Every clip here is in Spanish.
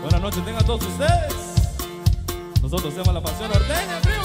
Buenas noches, tengan todos ustedes. Nosotros somos la pasión ordeña, primo.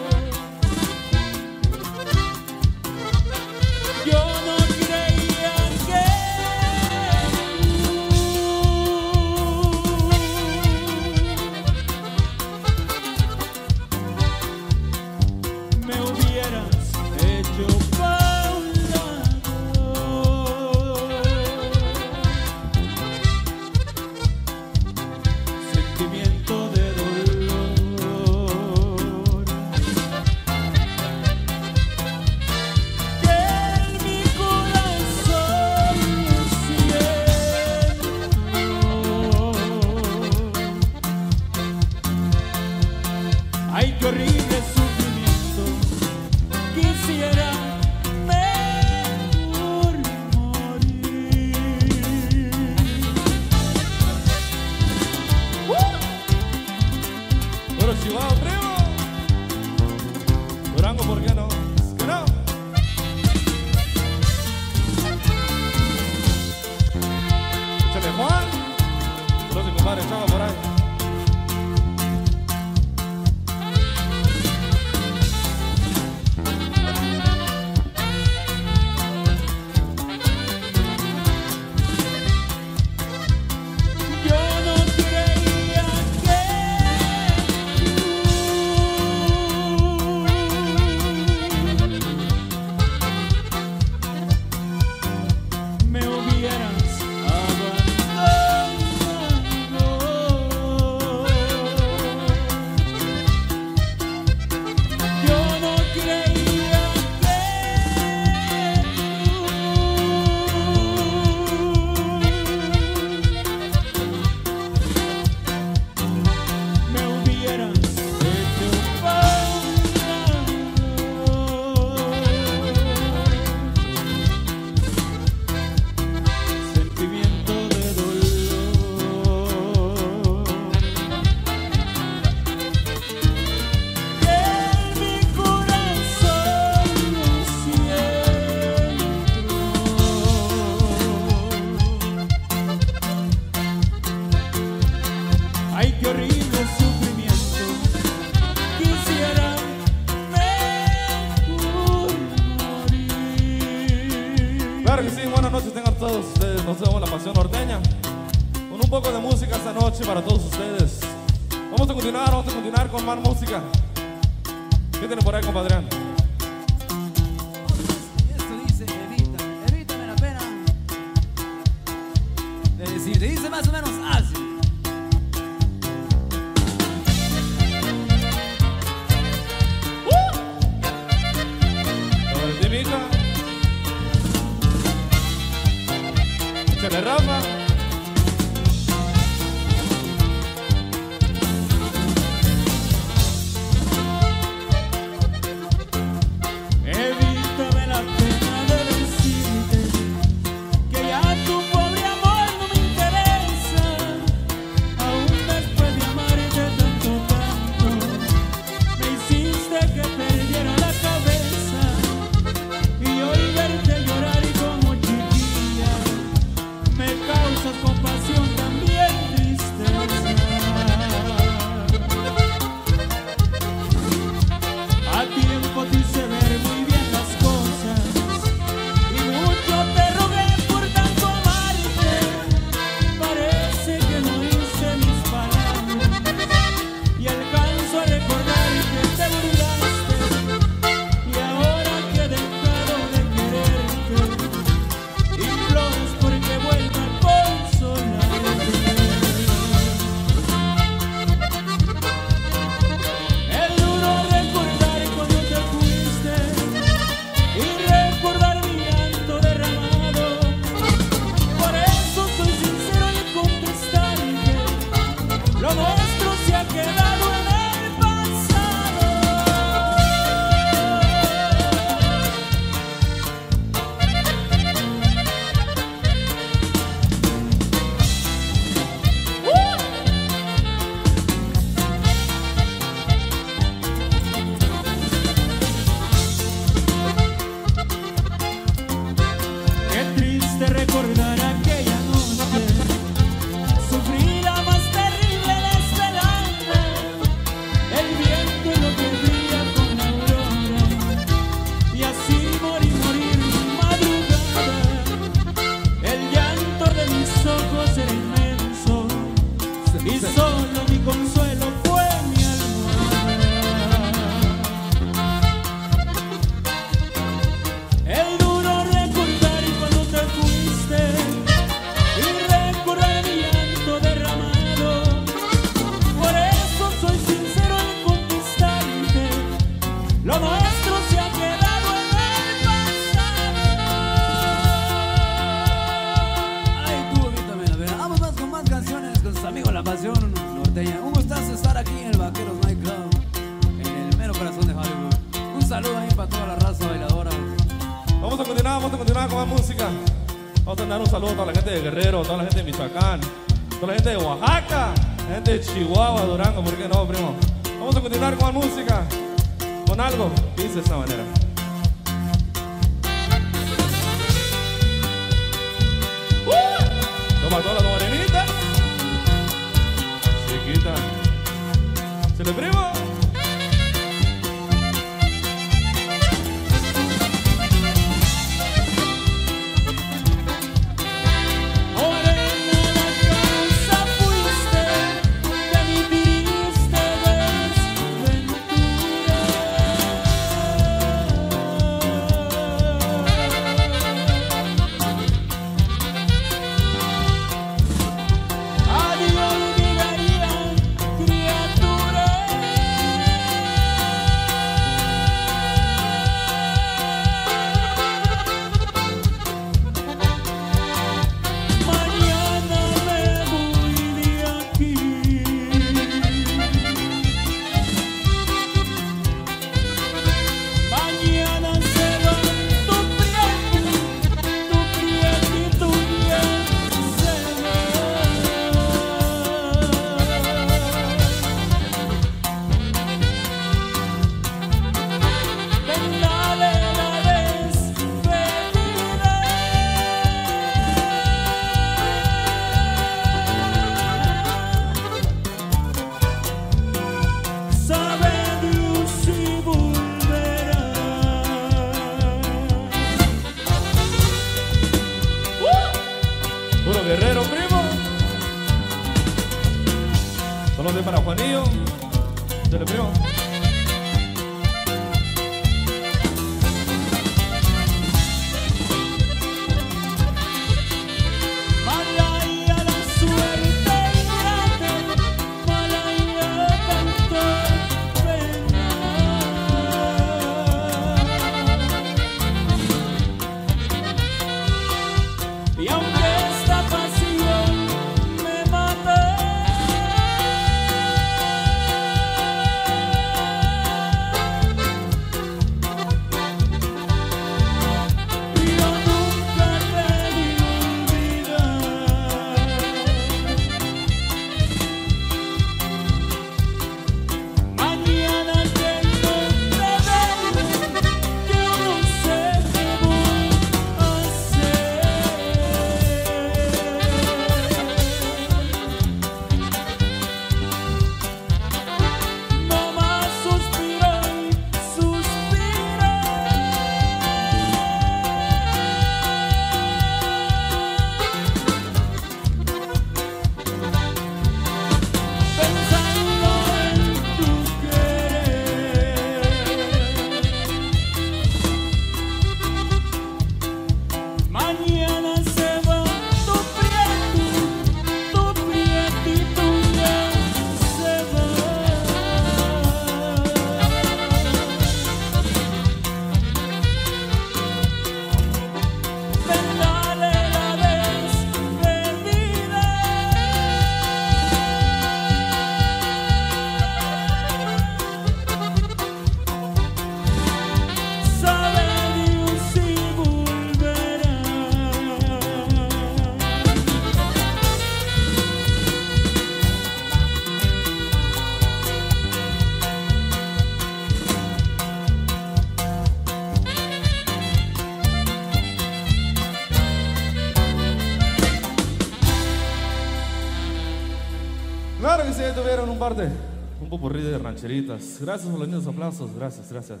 Gracias por los lindos aplausos. Gracias, gracias.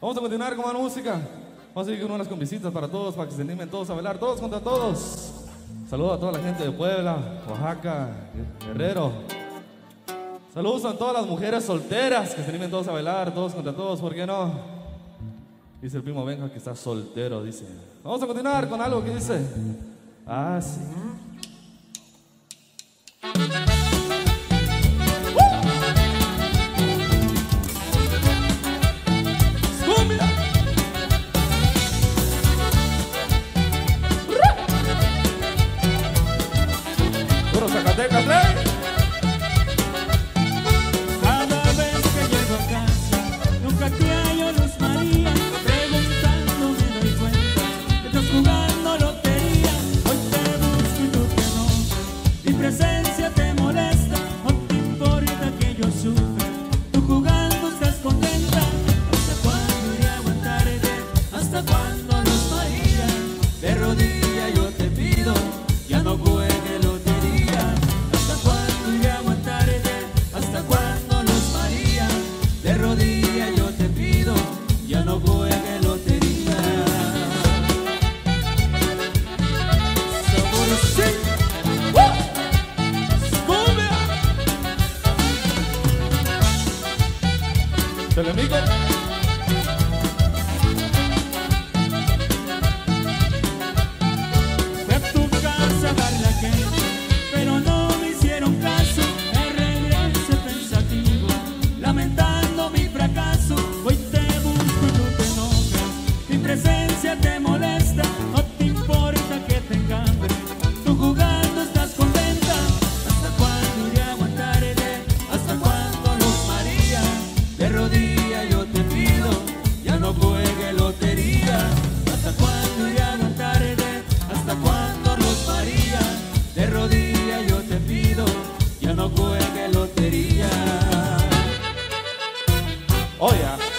Vamos a continuar con más música. Vamos a seguir con unas convisitas para todos, para que se animen todos a bailar, todos contra todos. Saludos a toda la gente de Puebla, Oaxaca, Guerrero. Saludos a todas las mujeres solteras que se animen todos a bailar, todos contra todos, ¿por qué no? Dice el primo Benja que está soltero, dice. Vamos a continuar con algo que dice. Ah, sí. 哦呀。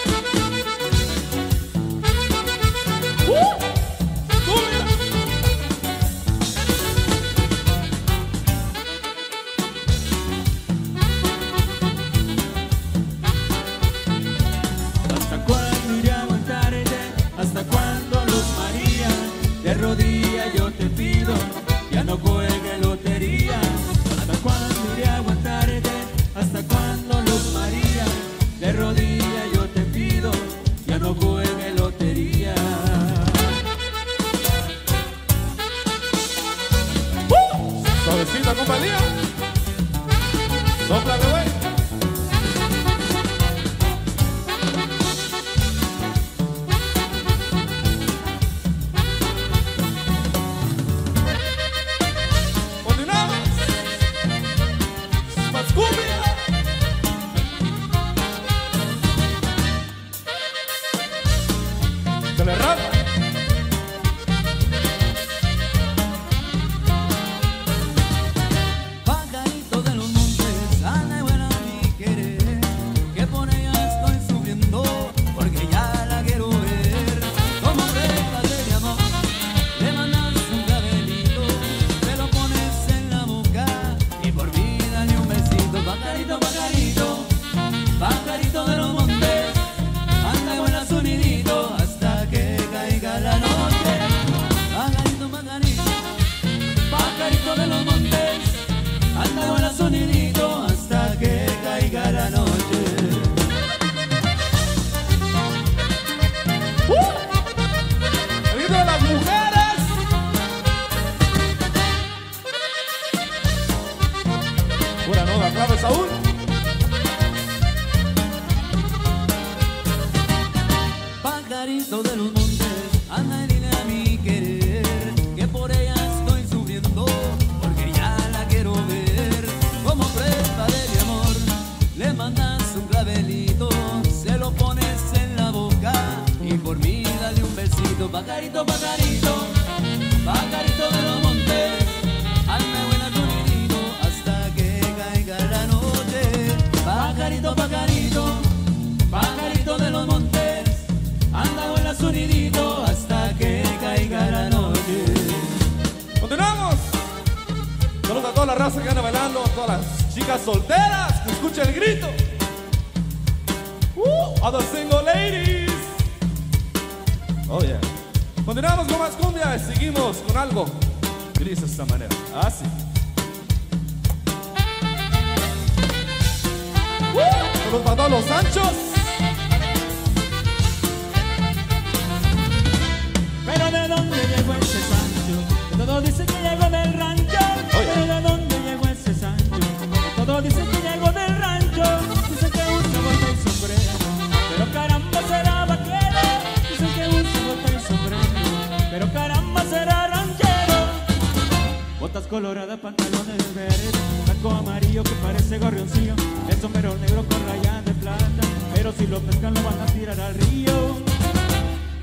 Parece gorrioncillo, el sombrero negro con rayas de plata, pero si lo pescan lo van a tirar al río.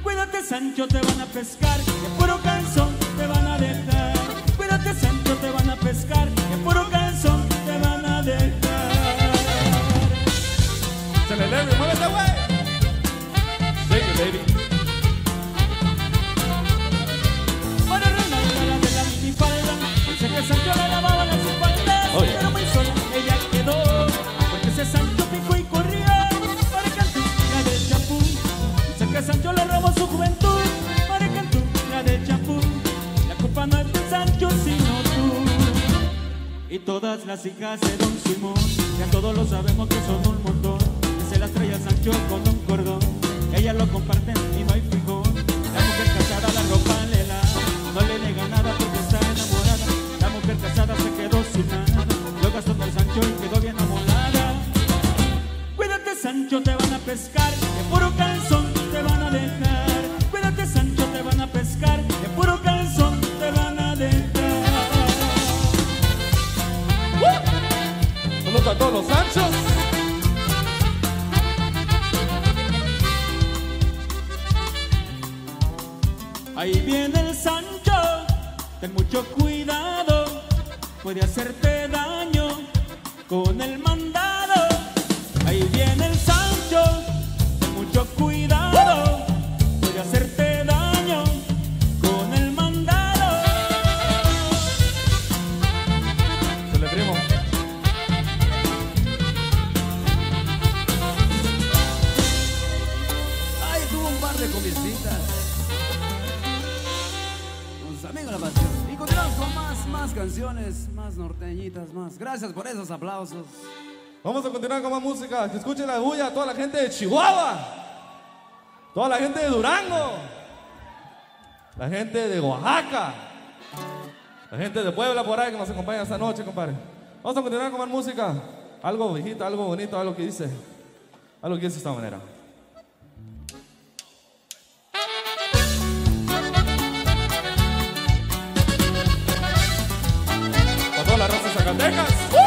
Cuídate Sancho, te van a pescar, que puro calzón te van a dejar. Cuídate Sancho, te van a pescar, que puro calzón te van a dejar. Se le leve, muévete, güey. Shake it, baby. Para Renata de la minifalda, dice que Sancho le lavaba las juventud para cantura de champú. La culpa no es de Sancho, sino tú. Y todas las hijas de Don Simón, ya todos lo sabemos que son un montón. Que se las trae a Sancho con un cordón. Ellas lo comparten y no hay frijol. La mujer casada la ropa le da, no le nega nada porque está enamorada. La mujer casada se quedó sin nada, lo gastó con Sancho y quedó bien amolada. Cuídate Sancho, te más norteñitas, más. Gracias por esos aplausos. Vamos a continuar con más música. Que escuchen la bulla toda la gente de Chihuahua. Toda la gente de Durango. La gente de Oaxaca. La gente de Puebla por ahí que nos acompaña esta noche, compadre. Vamos a continuar con más música. Algo viejito, algo bonito, algo que dice. Algo que dice de esta manera. Raza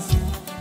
us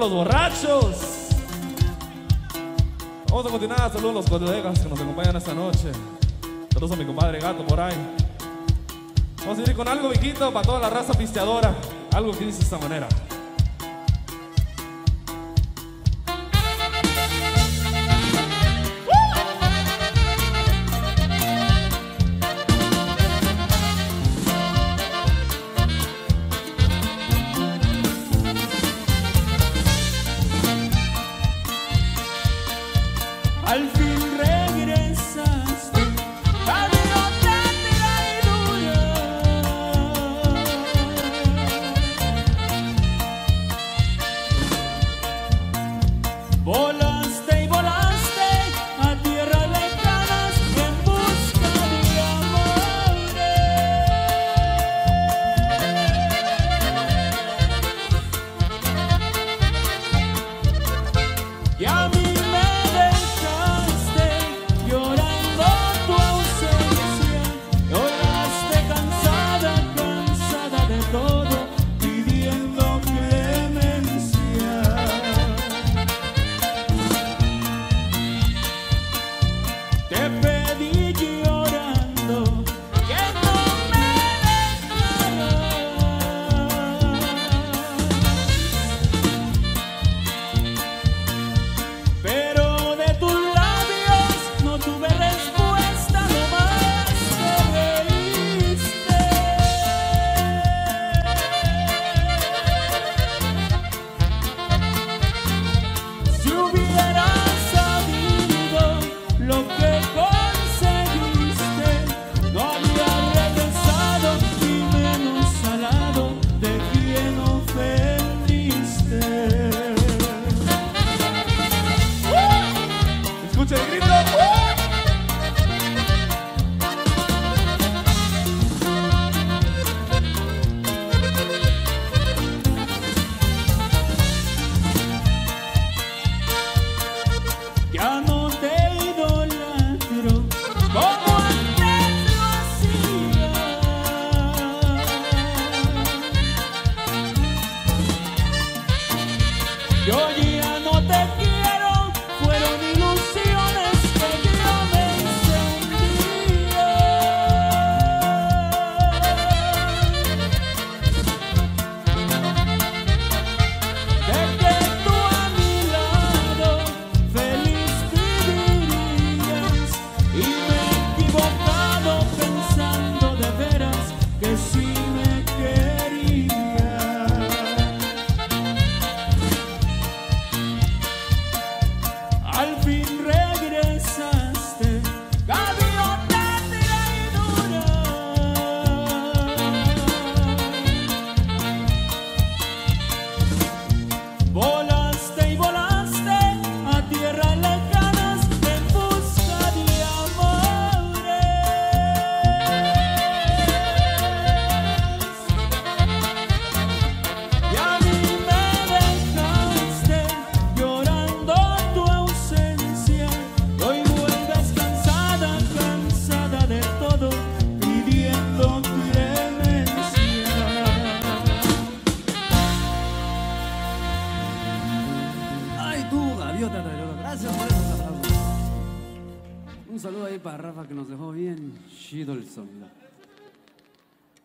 los borrachos. Vamos a continuar, saludos a los colegas que nos acompañan esta noche. Saludos a mi compadre Gato por ahí. Vamos a ir con algo, Viquito, para toda la raza pisteadora. Algo que dice de esta manera.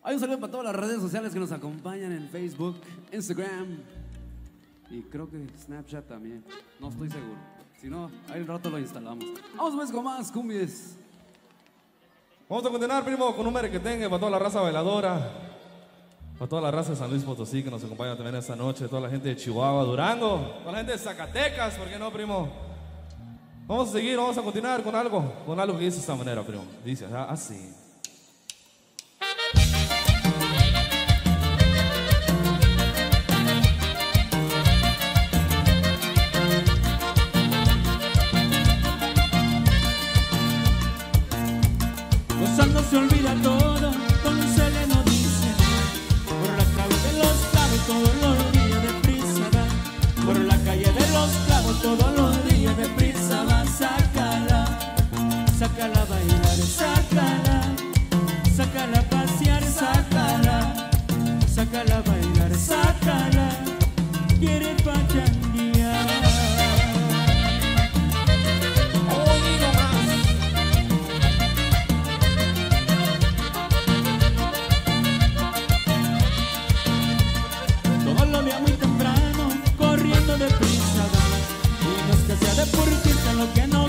Hay un saludo para todas las redes sociales que nos acompañan en Facebook, Instagram y creo que Snapchat también. No estoy seguro. Si no, ahí el rato lo instalamos. Vamos pues con más cumbies. Vamos a continuar, primo, con un mere que tenga para toda la raza bailadora. Para toda la raza de San Luis Potosí que nos acompaña también esta noche. Toda la gente de Chihuahua, Durango. Toda la gente de Zacatecas, ¿por qué no, primo? Vamos a seguir, vamos a continuar con algo. Con algo que dice esta manera, primo. Dice así. Sácala bailar, sácala. Sácala a pasear, sácala. Sácala bailar, sácala. Quiere pachanguear. Todos los días muy temprano, corriendo de prisa va. Y no es que sea deportista lo que no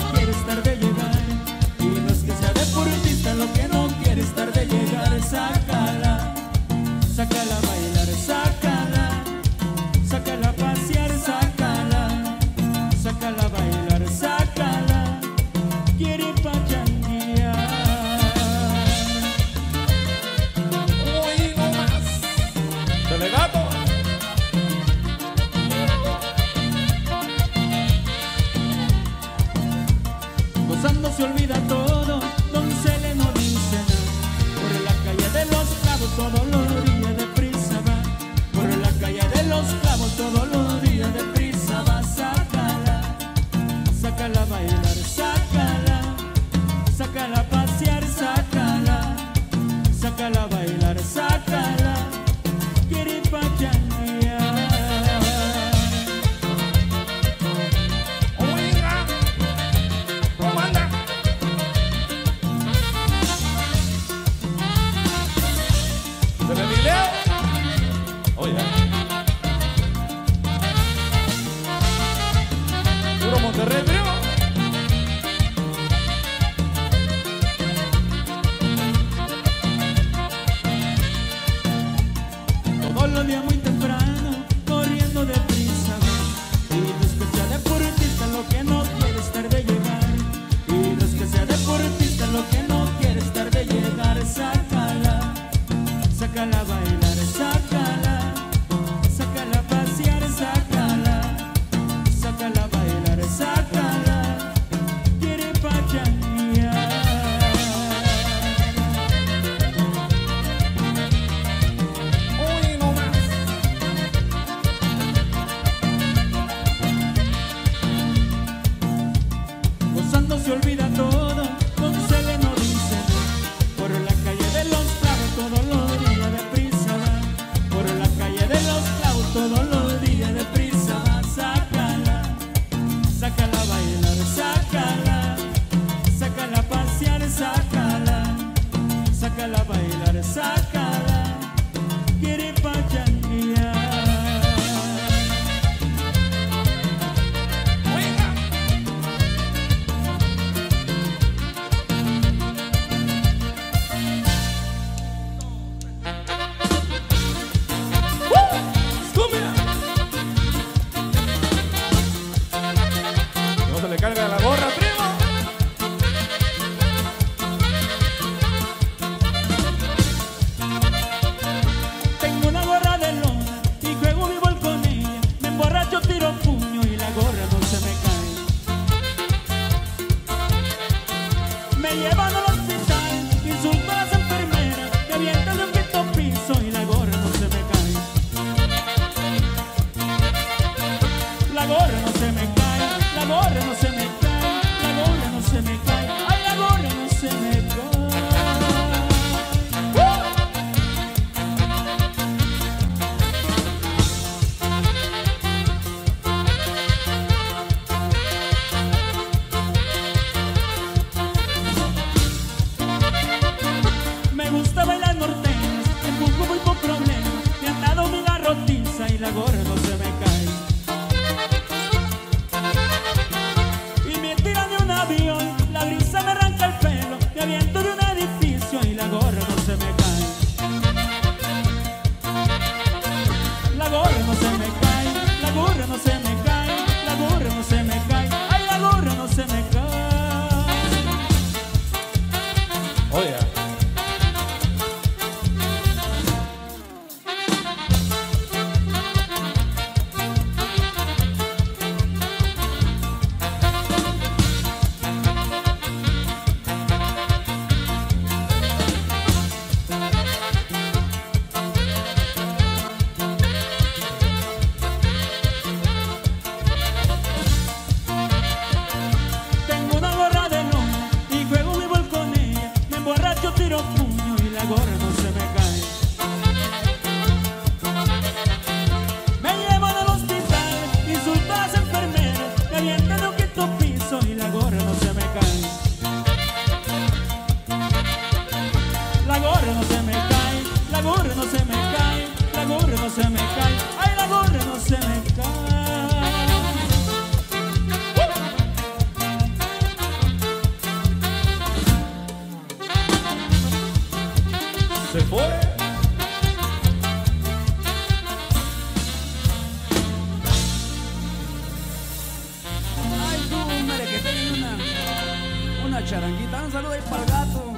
Un saludo ahí para el gato,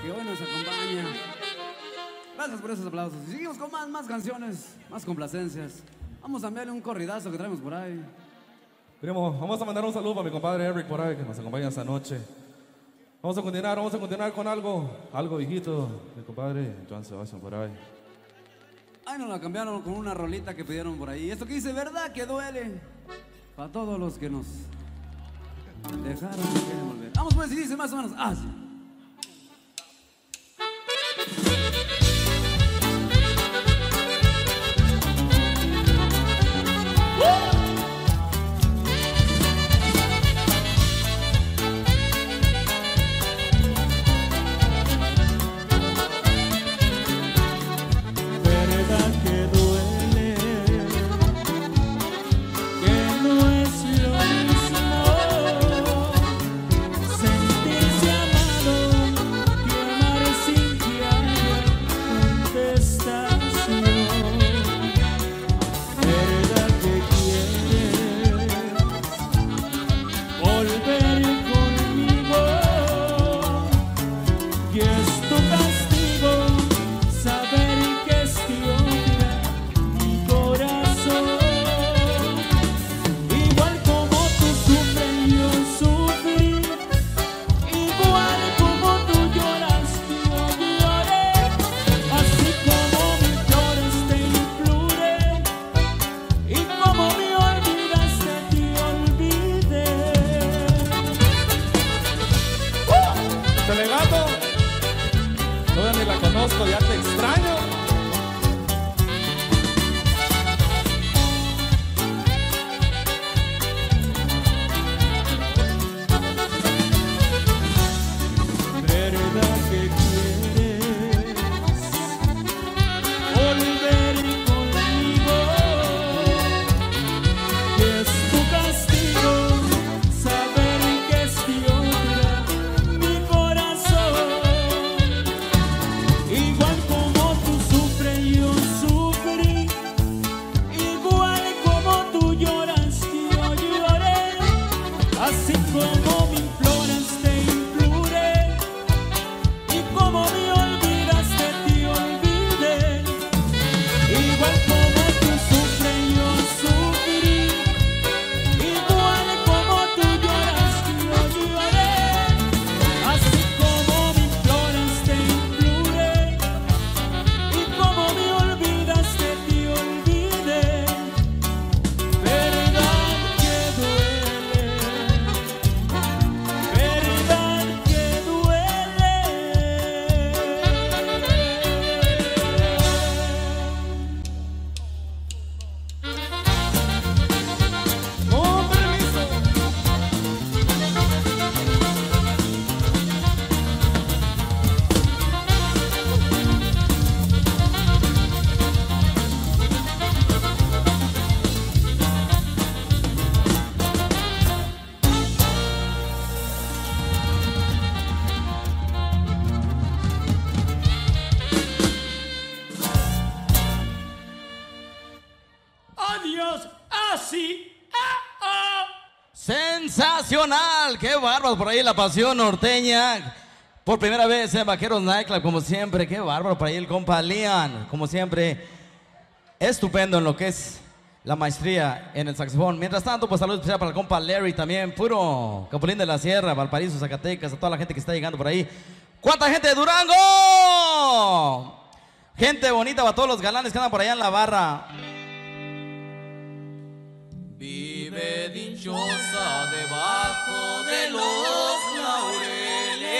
que hoy nos acompaña. Gracias por esos aplausos. Y seguimos con más, más canciones, más complacencias. Vamos a enviarle un corridazo que traemos por ahí. Primo, vamos a mandar un saludo para mi compadre Eric por ahí que nos acompaña esta noche. Vamos a continuar, vamos a continuar con algo, algo viejito, mi compadre Joan Sebastián por ahí. Ay, nos la cambiaron con una rolita que pidieron por ahí. Esto que dice, ¿verdad que duele? Para todos los que nos dejaron quieren volver. Vamos pues, y dice más o menos así. conozco, ya te extraño. Sensacional, qué bárbaro por ahí la pasión norteña. Por primera vez en Vaqueros Nightclub, como siempre, qué bárbaro por ahí el compa Lian, como siempre, estupendo en lo que es la maestría en el saxofón. Mientras tanto, pues saludos especial para el compa Larry también, puro Capulín de la Sierra, Valparaíso, Zacatecas, a toda la gente que está llegando por ahí. ¿Cuánta gente de Durango? Gente bonita para todos los galanes que andan por allá en la barra. Vive dichosa debajo de los laureles.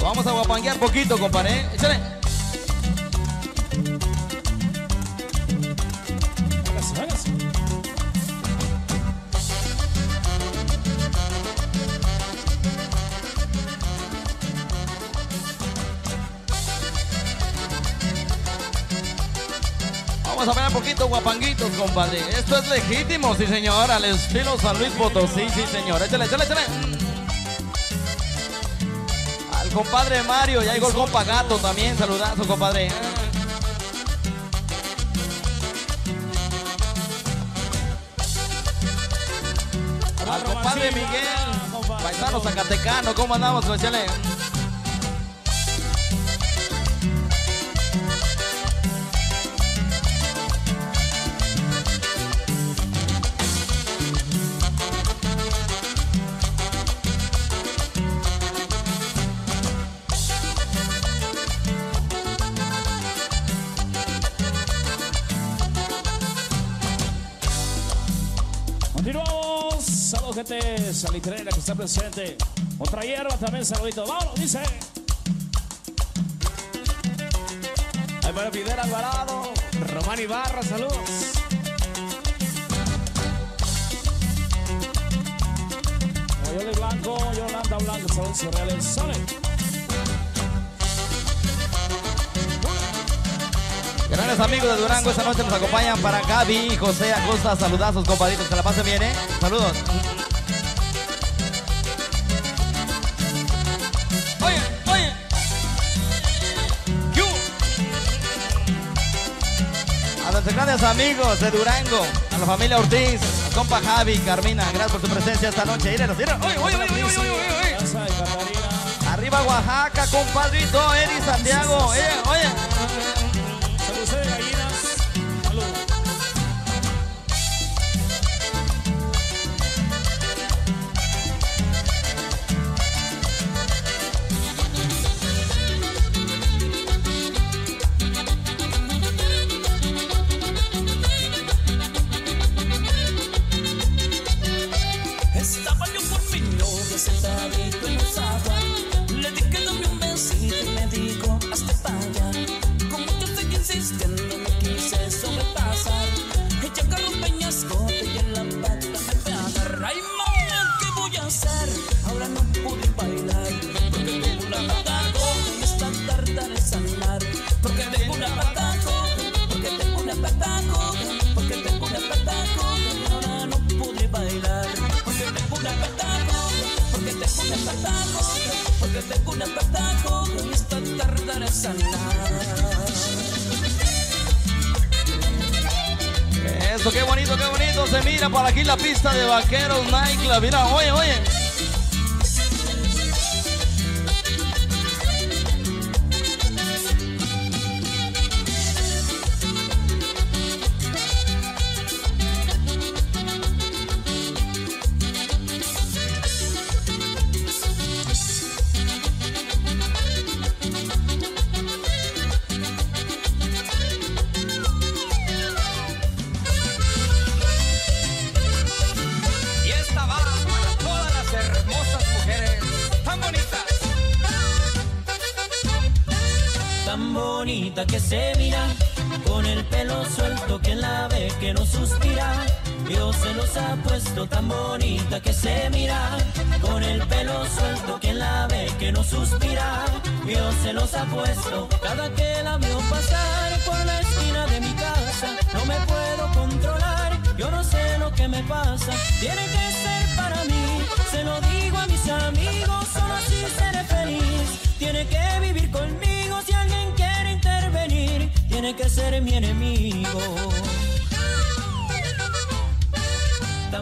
Vamos a guapanguear poquito, compadre. ¿eh? Vamos a ver un poquito guapanguitos, compadre. Esto es legítimo, sí señor, al estilo San Luis Potosí, sí señor. Échale, échale, échale. Al compadre Mario, ya llegó el compa Gato también, saludazo, compadre. Al compadre Miguel, paisano zacatecano, ¿cómo andamos? Échale. Salitrera que está presente. Otra hierba también, saludito. Vámonos, dice. Para Fidel Alvarado. Román Ibarra, saludos. Oyole Blanco, Yolanda Blanco, saludos surreales. Sale. Grandes amigos de Durango, esta noche nos acompañan para Gaby y José Acosta. Saludazos, compadritos, que la pasen bien, ¿eh? Saludos. Amigos de Durango, a la familia Ortiz, compa Javi, Carmina, gracias por su presencia esta noche. Oye, oye. Casa de Catarina. Arriba Oaxaca, compadrito, Eri Santiago. Oye. Pista de Vaqueros Nightclub. Mira, oye, oye.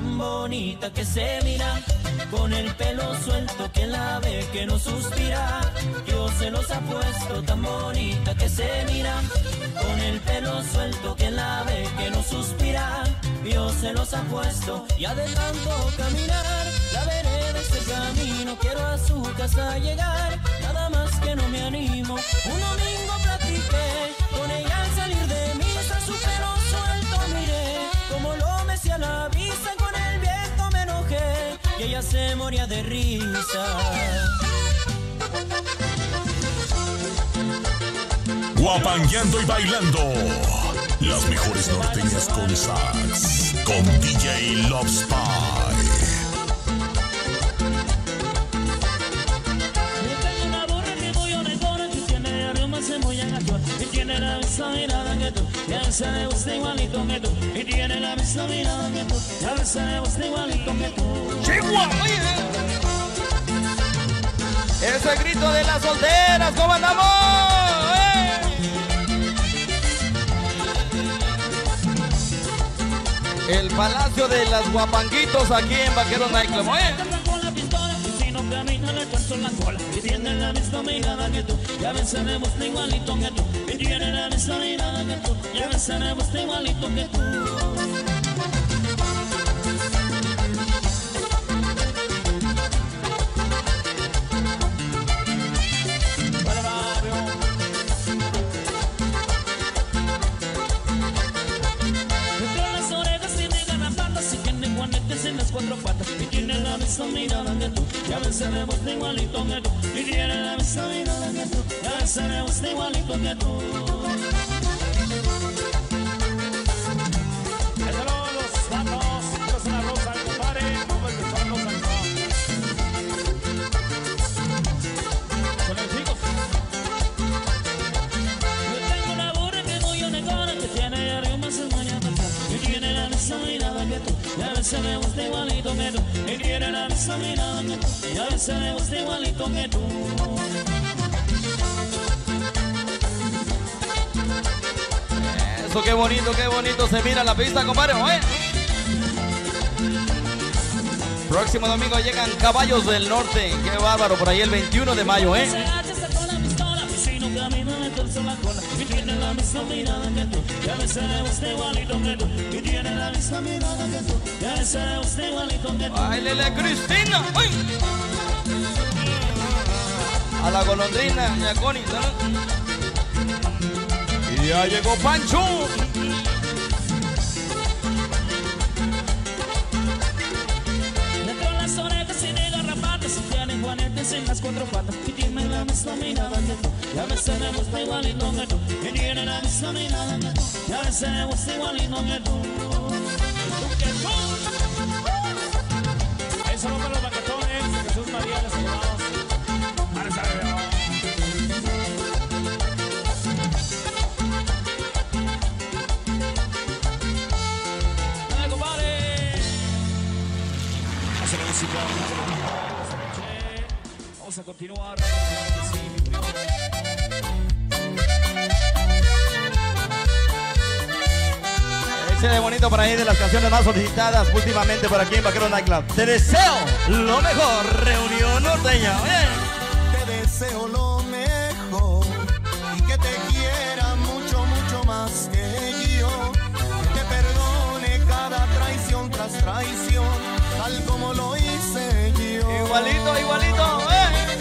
Tan bonita que se mira, con el pelo suelto, quien la ve que no suspira. Dios se los ha puesto, tan bonita que se mira, con el pelo suelto, quien la ve que no suspira. Dios se los ha puesto, ya de tanto caminar, la veré de este camino, quiero a su casa llegar, nada más que no me animo. Un domingo platiqué con ella al salir de misa, su pelo suelto miré, como lo mecía la y ella se moría de risa. Guapangueando y bailando. Las mejores norteñas con sax. Con DJ Love Spy. Tiene la misma mirada que tú y a veces le gusta igualito que tú y tiene la misma mirada que tú y a veces le gusta igualito que tú. Ese grito de las solteras, ¿cómo andamos? ¡Eh! El Palacio de las Guapanguitos aquí en Vaqueros Nightclub. ¿eh? Camina le tuerzo la cola y tiene la misma mirada que tú y a veces le gusta igualito que tú y tiene la misma mirada que tú y a veces le gusta igualito que tú. En las cuatro patas. Y tiene la misma mirada que tú. Y a veces le gusta igualito que tú. Y tiene la misma mirada que tú y a veces le gusta igualito que tú. Yo tengo una burra que muy onegona que tiene aromas en mañana y tiene la misma mirada que tú y a veces me gusta igualito que tú y tiene la misma mirada que tú y a veces me gusta igualito que tú. Qué bonito, qué bonito se mira la pista, compadre. ¿eh? Próximo domingo llegan Caballos del Norte. Qué bárbaro, por ahí el 21 de mayo, ¿eh? Se hacha con la pistola y si no camina le torce la cola y tiene la misma mirada que tú y a veces le gusta igualito que tú y tiene la misma mirada que tú y a veces le gusta igualito que tú. ¡Báilele, Cristina! A la golondrina, ya Connie. Ya llegó Pancho. Dentro de las orejas garrapatas y tiene juanetes en las cuatro patas y tiene la misma mirada que tú me gusta que tú y la misma mirada que tú me gusta que tú. Música. Vamos a continuar. Ese de bonito por ahí de las canciones más solicitadas últimamente por aquí en Vaquero Nightclub. Te deseo lo mejor, reunión norteña. Oye. Te deseo lo mejor y que te quiera mucho, mucho más que yo. Que te perdone cada traición tras traición, tal como lo hice. Igualito, igualito. eh.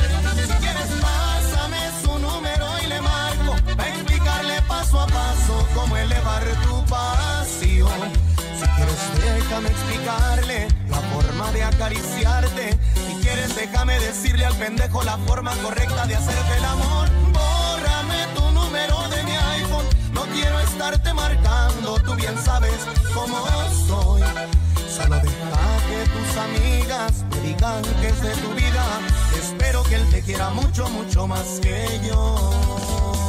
Si quieres, pásame su número y le marco para explicarle paso a paso cómo elevar tu pasión. Si quieres, déjame explicarle la forma de acariciarte. Si quieres, déjame decirle al pendejo la forma correcta de hacerte el amor. Bórrame tu número de mi iPhone. No quiero estarte marcando, tú bien sabes cómo soy. Solo deja que tus amigas me digan que es de tu vida. Espero que él te quiera mucho, mucho más que yo.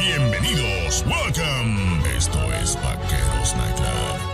Bienvenidos, welcome. Esto es Vaqueros Nightclub.